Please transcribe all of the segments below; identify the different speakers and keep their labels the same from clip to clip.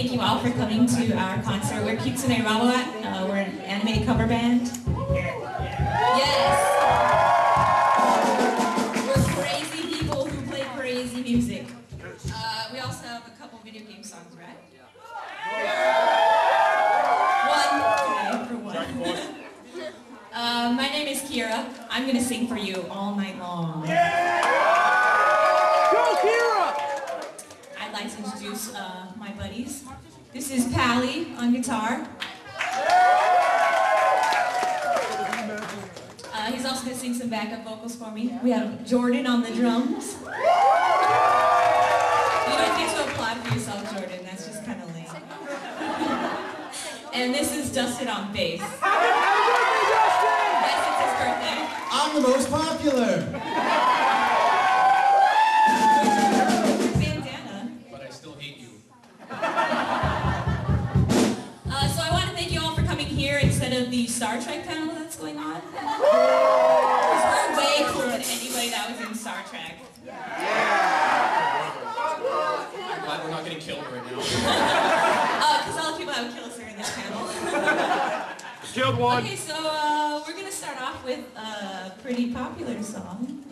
Speaker 1: thank you all for coming to our concert. We're Kitsune Robot. Uh, we're an anime cover band. Yes. We're crazy people who play crazy music. Uh, we also have a couple video game songs, right? One today for one. Uh, my name is Kira. I'm gonna sing for you all night long. Like to introduce uh, my buddies. This is Pally on guitar. Uh, he's also gonna sing some backup vocals for me. We have Jordan on the drums. You don't get to applaud for yourself, Jordan. That's just kind of lame. and this is Dustin on bass. Yes, it's his birthday.
Speaker 2: I'm the most popular.
Speaker 1: Instead the Star Trek panel that's going on. Because we're way cooler than anybody that was in Star Trek. Yeah.
Speaker 3: I'm glad we're not getting killed right now.
Speaker 1: Because all the people that would kill us are in this panel.
Speaker 4: Killed one.
Speaker 1: Okay, so uh, we're going to start off with a pretty popular song.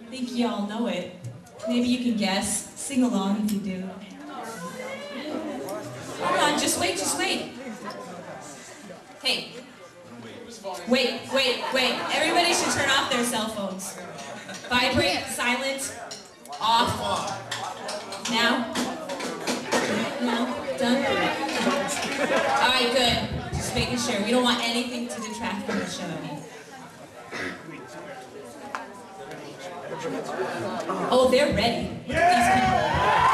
Speaker 1: I think y'all know it. Maybe you can guess. Sing along if you do. Hold on, just wait, just wait. Wait, wait, wait. Everybody should turn off their cell phones. Vibrate, silent, off. Now? No? Done? Alright, good. Just making sure. We don't want anything to detract from the show. Oh, they're ready. Look at these people.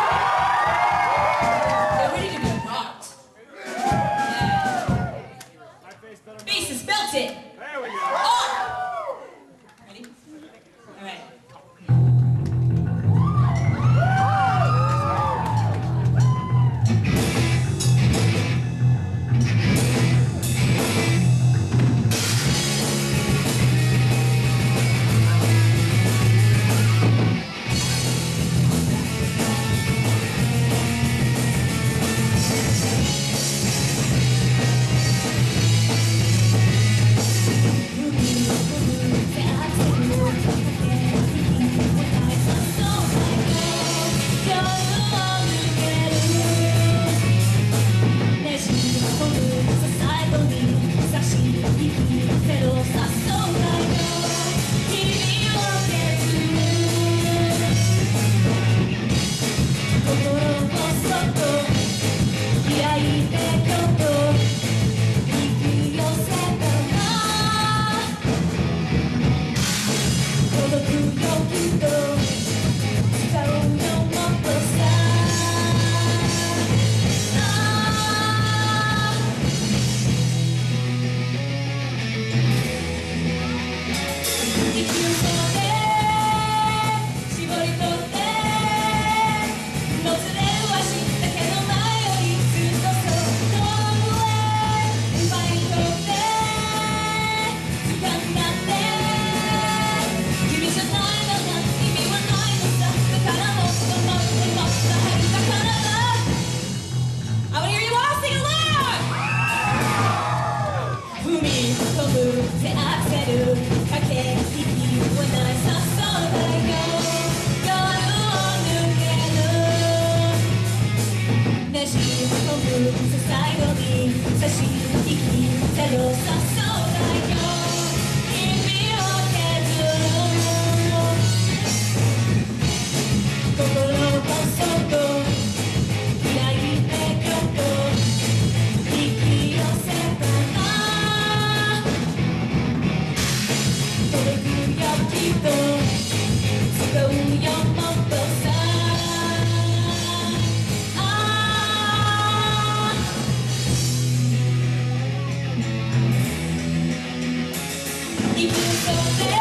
Speaker 1: Thank you.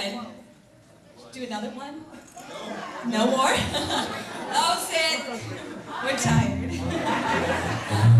Speaker 1: said, do another one? No more? Oh, Love said, we're tired.